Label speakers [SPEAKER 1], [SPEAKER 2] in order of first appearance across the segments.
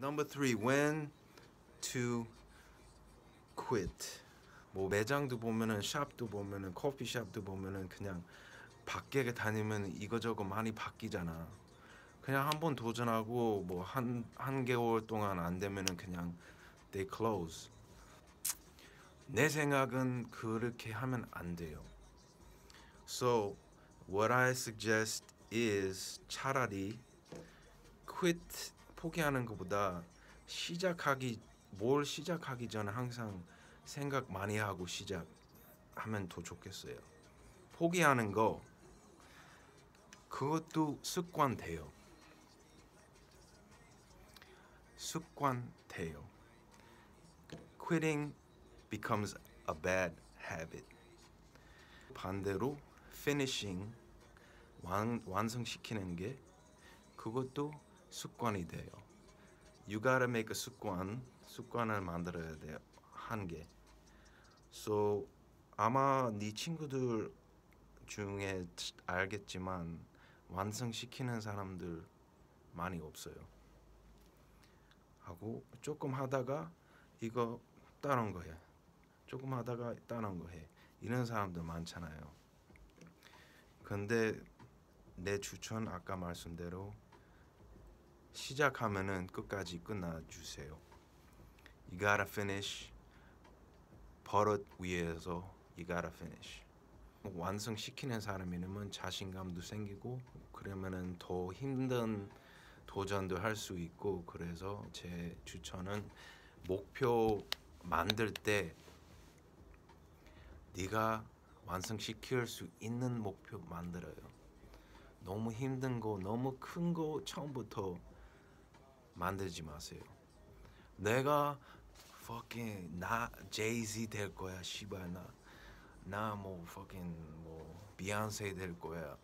[SPEAKER 1] Number three, when to quit. 뭐 매장도 보면은 샵도 보면은 커피숍도 보면은 그냥 밖에 다니면 이거저거 많이 바뀌잖아. 그냥 한 번 도전하고 뭐 한 한 개월 동안 안 되면은 그냥 they close. 내 생각은 그렇게 하면 안 돼요. So what I suggest is 차라리 quit 포기하는 것보다 시작하기 뭘 시작하기 전에 항상 생각 많이 하고 시작하면 더 좋겠어요. 포기하는 거 그것도 습관 돼요. 습관 돼요. Quitting becomes a bad habit. 반대로 finishing 완, 완성시키는 게 그것도 습관이 돼요. You make a 습관, 습관을 만들어야 돼요. 한 개. So 아마 네 친구들 중에 알겠지만 완성시키는 사람들 많이 없어요. 하고 조금 하다가 이거 다른 거 해. 조금 하다가 다른 거 해. 이런 사람들 많잖아요. 근데 내 추천 아까 말씀대로 시작하면은 끝까지 끝나 주세요. You gotta finish. 버릇 위에서 you gotta finish. 뭐 완성시키는 사람이면 자신감도 생기고 그러면은 더 힘든 도전도 할 수 있고 그래서 제 추천은 목표 만들 때 네가 완성시킬 수 있는 목표 만들어요. 너무 힘든 거, 너무 큰 거 처음부터 만들지 마세요. 내가 fucking 나 제이지 될 거야, 씨발 나. 나뭐 fucking 뭐 비욘세 될 거야.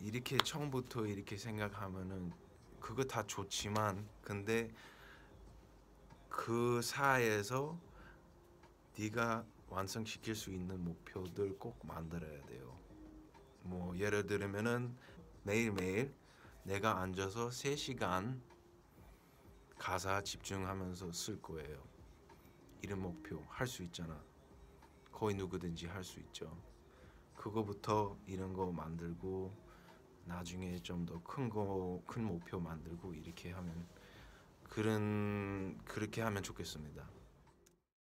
[SPEAKER 1] 이렇게 처음부터 이렇게 생각하면은 그거 다 좋지만 근데 그 사이에서 네가 완성시킬 수 있는 목표들 꼭 만들어야 돼요. 뭐 예를 들면은 매일매일 내가 앉아서 3시간 가사 집중하면서 쓸 거예요. 이런 목표 할 수 있잖아. 거의 누구든지 할 수 있죠. 그거부터 이런 거 만들고 나중에 좀 더 큰 거 큰 목표 만들고 이렇게 하면 그런 그렇게 하면 좋겠습니다.